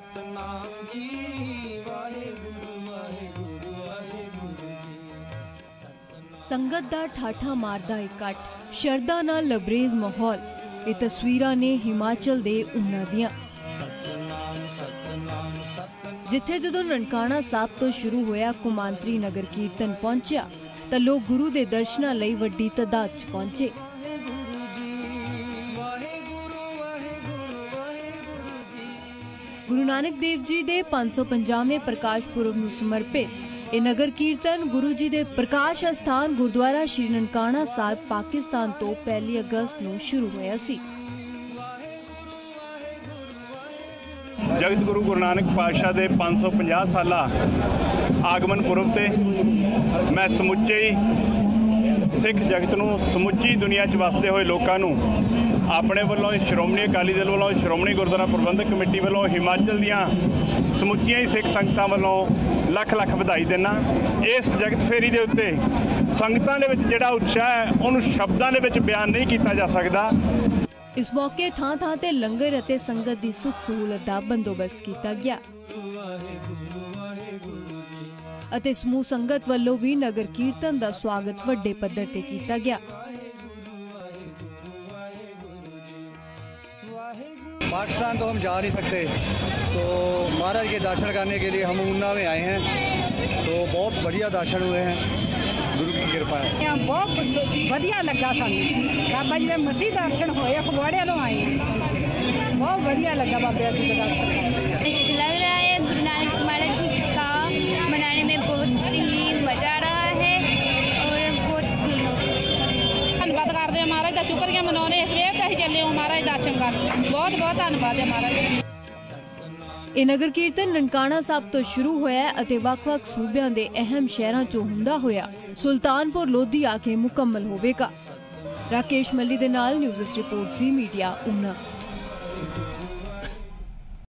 ਸਤਨਾਮ ਜੀ ਵਾਹਿਗੁਰੂ ਵਾਹਿਗੁਰੂ ਵਾਹਿਗੁਰੂ ਜੀ। ਸੰਗਤ ਦਾ ਠਾਠਾ ਮਾਰਦਾ ਇਕੱਠ ਸ਼ਰਧਾ ਨਾਲ ਲਬਰੇਜ਼ ਮਾਹੌਲ ਇਹ ਤਸਵੀਰਾਂ ਨੇ ਹਿਮਾਚਲ ਦੇ ਉਹਨਾਂ ਦੀਆਂ। ਜਿੱਥੇ ਜਦੋਂ ਨਨਕਾਣਾ ਸਾਹਿਬ ਤੋਂ ਸ਼ੁਰੂ ਹੋਇਆ ਕੁਮਾਂਤਰੀ ਨਗਰ ਕੀਰਤਨ ਪਹੁੰਚਿਆ ਤਾਂ ਲੋਕ ਗੁਰੂ ਦੇ ਦਰਸ਼ਨਾਂ ਲਈ ਵੱਡੀ ਤਾਦਾਦ 'ਚ ਪਹੁੰਚੇ। ਗੁਰੂ ਨਾਨਕ ਦੇਵ ਜੀ ਦੇ 550ਵੇਂ ਪ੍ਰਕਾਸ਼ ਪੁਰਬ ਨੂੰ ਸਮਰਪਿਤ ਇਹ ਨਗਰ ਕੀਰਤਨ ਗੁਰੂ ਜੀ ਦੇ ਪ੍ਰਕਾਸ਼ ਅਸਥਾਨ ਗੁਰਦੁਆਰਾ ਸ਼੍ਰੀ ਨਨਕਾਣਾ ਸਾਹਿਬ, ਪਾਕਿਸਤਾਨ ਤੋਂ 1 ਅਗਸਤ ਨੂੰ ਸ਼ੁਰੂ ਹੋਇਆ ਸੀ। ਜਗਤ ਗੁਰੂ ਗੁਰੂ ਨਾਨਕ ਪਾਤਸ਼ਾਹ ਦੇ 550 ਸਾਲਾ ਆਗਮਨ ਪੁਰਬ ਤੇ ਮੈਂ ਸਮੁੱਚੇ ਹੀ ਸਿੱਖ ਜਗਤ ਨੂੰ ਸਮੁੱਚੀ ਦੁਨੀਆ 'ਚ ਵਸਦੇ ਹੋਏ ਲੋਕਾਂ ਨੂੰ ਆਪਣੇ ਵੱਲੋਂ ਸ਼੍ਰੋਮਣੀ ਅਕਾਲੀ ਦਲ ਵੱਲੋਂ, ਸ਼੍ਰੋਮਣੀ ਗੁਰਦੁਆਰਾ ਪ੍ਰਬੰਧਕ ਕਮੇਟੀ ਵੱਲੋਂ ਹਿਮਾਚਲ ਦੀਆਂ ਸਮੁੱਚੀਆਂ ਹੀ ਸਿੱਖ ਸੰਗਤਾਂ ਵੱਲੋਂ ਲੱਖ ਲੱਖ ਵਧਾਈ ਦਿੰਦਾ ਇਸ ਜਗਤ ਫੇਰੀ ਦੇ ਉੱਤੇ ਸੰਗਤਾਂ ਦੇ ਵਿੱਚ ਜਿਹੜਾ ਉਤਸ਼ਾਹ ਹੈ, ਉਹਨੂੰ ਸ਼ਬਦਾਂ ਦੇ ਵਿੱਚ ਬਿਆਨ ਨਹੀਂ ਕੀਤਾ ਜਾ ਸਕਦਾ। ਇਸ ਮੌਕੇ ਥਾਂ ਥਾਂ ਤੇ ਲੰਗਰ ਅਤੇ ਸੰਗਤ ਦੀ ਸੁੱਖ ਸਹੂਲਤ ਦਾ ਬੰਦੋਬਸਤ ਕੀਤਾ ਗਿਆ। ਅਤੇ ਸਮੂਹ ਸੰਗਤ ਵੱਲੋਂ ਵੀ ਨਗਰ ਕੀਰਤਨ ਦਾ ਸਵਾਗਤ ਵੱਡੇ ਪੱਧਰ ਤੇ ਕੀਤਾ ਗਿਆ पाकिस्तान तो हम जा नहीं सकते तो महाराज के दर्शन करने के लिए हम ऊना में आए हैं तो बहुत बढ़िया दर्शन हुए हैं गुरु की कृपा है ਆ ਬਹੁਤ ਕੁਛ ਵਧੀਆ ਲੱਗਾ ਸਾਨੂੰ ਬਾਬਾ ਜੀ ਦੇ ਮਸੀਹ ਦਰਸ਼ਨ ਹੋਏ ਫਗਵਾੜੇ ਵੱਲੋਂ ਆਏ ਹਾਂ ਬਹੁਤ ਵਧੀਆ ਲੱਗਾ ਮਹਾਰਾਜ ਦਾ ਸ਼ੁਕਰੀਆ ਮਨਾਉਣੇ ਸਵੇਰ ਦਾ ਹੀ ਚੱਲੇ ਹਾਂ ਮਹਾਰਾਜ ਦਰਸ਼ਨ ਕਰਨ। ਬਹੁਤ ਬਹੁਤ ਧੰਨਵਾਦ ਹੈ ਮਹਾਰਾਜ ਇਹ ਨਗਰ ਕੀਰਤਨ ਨਨਕਾਣਾ ਸਾਹਿਬ ਤੋਂ ਸ਼ੁਰੂ ਹੋਇਆ ਅਤੇ ਵੱਖ-ਵੱਖ ਸੂਬਿਆਂ ਦੇ ਅਹਿਮ ਸ਼ਹਿਰਾਂ 'ਚੋਂ ਹੁੰਦਾ ਹੋਇਆ। ਸੁਲਤਾਨਪੁਰ ਲੋਧੀ ਆ ਕੇ ਮੁਕੰਮਲ ਹੋਵੇਗਾ। ਰਾਕੇਸ਼ ਮੱਲੀ ਦੇ ਨਾਲ ਨਿਊਜ਼ ਰਿਪੋਰਟ ਸੀ ਮੀਡੀਆ, ਉਨਾ।